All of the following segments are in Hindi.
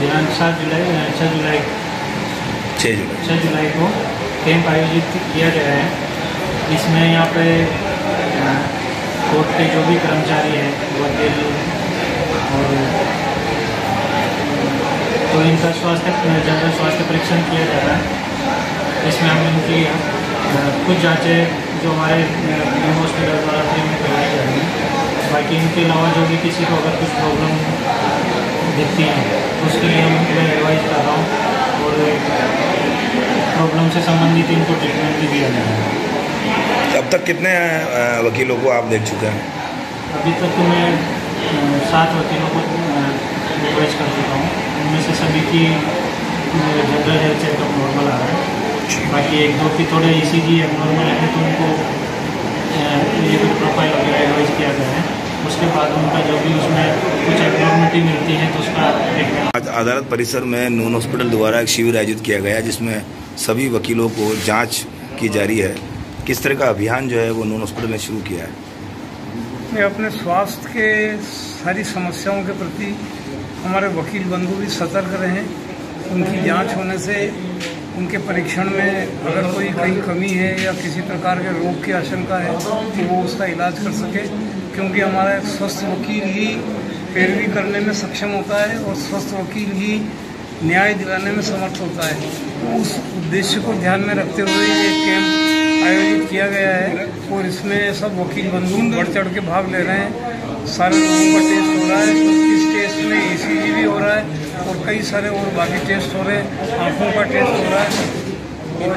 दिनांक सात जुलाई छः जुलाई छः जुलाई। छः जुलाई को कैंप आयोजित किया गया है। इसमें यहाँ पे कोर्ट के जो भी कर्मचारी हैं वकील और तो इनका स्वास्थ्य जनरल स्वास्थ्य परीक्षण किया जा रहा है। इसमें हम इनकी कुछ जांचें जो हमारे हॉस्पिटल द्वारा फ्री में करवाई जा रही हैं। बाकी इनके अलावा जो भी किसी को अगर कुछ प्रॉब्लम दिखती हैं। तो उसके लिए हम मैं एडवाइस कर रहा हूँ और प्रॉब्लम से संबंधित इनको ट्रीटमेंट भी दिया जा रहा है। अब तक कितने वकीलों को आप देख चुके हैं? अभी तक तो मैं सात वकीलों को रिक्वेस्ट कर चुका हूँ। उनमें से सभी की जनरल हेल्थ चेकअप नॉर्मल आ रहा है। बाकी एक दो की थोड़े ई सी जी एबनॉर्मल है तो उनको ये प्रोफ़ाइल वगैरह एडवाइस किया गया है। उसके बाद उनका जो भी उसमें कुछ एबनॉर्मिटी मिलती है तो उसका आज अदालत परिसर में नून हॉस्पिटल द्वारा एक शिविर आयोजित किया गया जिसमें सभी वकीलों को जाँच की जा रही है। किस तरह का अभियान जो है वो नून हॉस्पिटल ने शुरू किया है? मैं अपने स्वास्थ्य के सारी समस्याओं के प्रति हमारे वकील बंधु भी सतर्क रहें। उनकी जाँच होने से उनके परीक्षण में अगर कोई कहीं कमी है या किसी प्रकार के रोग की आशंका है तो वो उसका इलाज कर सके, क्योंकि हमारा स्वस्थ वकील ही पैरवी करने में सक्षम होता है और स्वस्थ वकील ही न्याय दिलाने में समर्थ होता है। तो उस उद्देश्य को ध्यान में रखते हुए ये कैंप आयोजित किया गया है और इसमें सब वकील बंधु बढ़ चढ़ के भाग ले रहे हैं। सारे लोगों का टेस्ट हो रहा है इस टेस्ट में ई भी हो रहा है और कई सारे और बाकी टेस्ट हो रहे हैं। आँखों का टेस्ट हो रहा है। और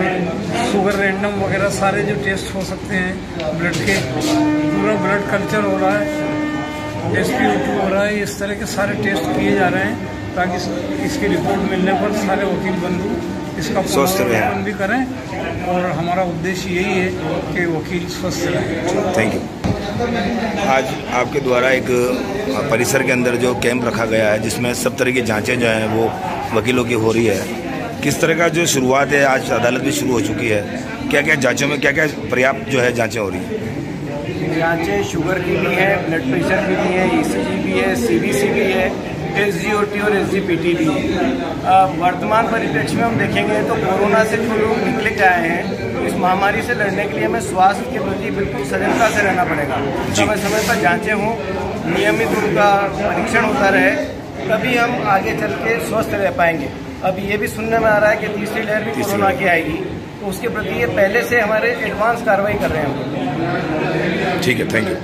शुगर रैंडम वगैरह सारे जो टेस्ट हो सकते हैं ब्लड के। पूरा ब्लड कल्चर हो रहा है। एस पी हो रहा है। इस तरह के सारे टेस्ट किए जा रहे हैं ताकि इसकी रिपोर्ट मिलने पर सारे वकील बंधु इसका स्वस्थ रहें। पुनरावलोकन भी करें। और हमारा उद्देश्य यही है कि वकील स्वस्थ रहें। थैंक यू आज आपके द्वारा एक परिसर के अंदर जो कैंप रखा गया है, जिसमें सब तरह की जांचें जो हैं, वो वकीलों की हो रही है। किस तरह का जो शुरुआत है, आज अदालत भी शुरू हो चुकी है क्या क्या जांचों में क्या क्या पर्याप्त जो है जांचें हो रही हैं? जाँचें शुगर की भी है ब्लड प्रेशर की भी है ई भी है सीबीसी भी है। एसजीओटी और एसजीपीटी भी है अ, वर्तमान परिप्रेक्ष्य में हम देखेंगे तो कोरोना से जो लोग निकले के आए हैं। इस महामारी से लड़ने के लिए हमें स्वास्थ्य के प्रति बिल्कुल सजगता से रहना पड़ेगा। समय समय पर जांचें हों नियमित उनका परीक्षण होता रहे तभी हम आगे चल के स्वस्थ रह पाएँगे। अब ये भी सुनने में आ रहा है कि तीसरी लहर भी कोरोना की आएगी। तो उसके प्रति ये पहले से हमारे एडवांस कार्रवाई कर रहे हैं ठीक है थैंक यू।